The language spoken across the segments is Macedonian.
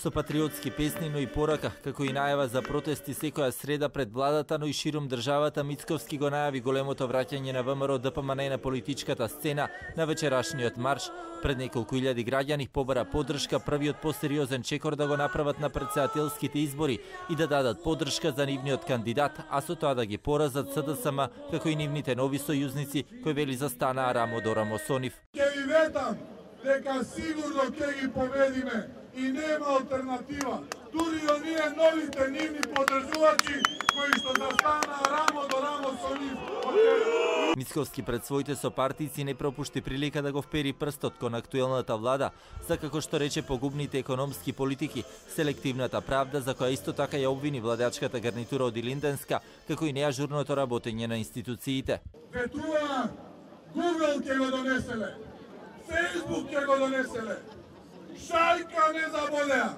Со патриотски песни, но и порака, како и најава за протести секоја среда пред владата, но и ширум државата, Мицковски го најави големото враќање на ВМРО ДПМН на политичката сцена на вечерашниот марш. Пред неколку илјади граѓани побара поддршка првиот посериозен чекор да го направат на председателските избори и да дадат поддршка за нивниот кандидат, а со тоа да ги поразат СДСМ, како и нивните нови сојузници, кои вели застанаа рамо до рамо со нив. Ке ви ветам дека сигурно ќе ги победиме и нема алтернатива. Дури и оние новите нивни подржувачи кои што застана рамо до рамо со нив. Мицковски пред своите сопартици не пропушти прилика да го впери прстот кон актуелната влада за како што рече погубните економски политики, селективната правда за која исто така ја обвини владачката гарнитура од Илинденска, како и неажурното работење на институциите. Ветува Google ќе го донеселе, Facebook ќе го донеселе, шајка не заболеа.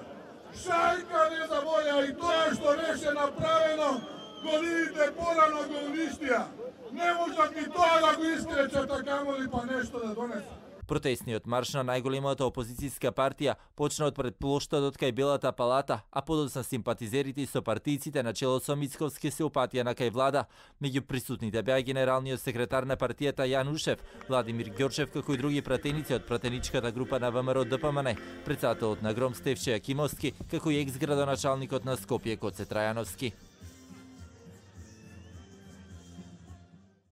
Шајка не заболеа и тоа што беше направено годините порано го уништија. Не можат ни тоа да го искречат, а така камоли па нешто да донесат. Протестниот марш на најголемата опозицијска партија почна од пред плоштадот кај Белата палата, а подоцна симпатизерите и сопартиците на чело со Мицковски се упатија на кај влада. Меѓу присутните беа генералниот секретар на партијата Јан Ушев, Владимир Ѓорчев, како и други пратеници од пратеничката група на ВМРО ДПМН, председателот на Гром Стевче Јакимовски, како и екс градоначалникот на Скопје Коце Трајановски.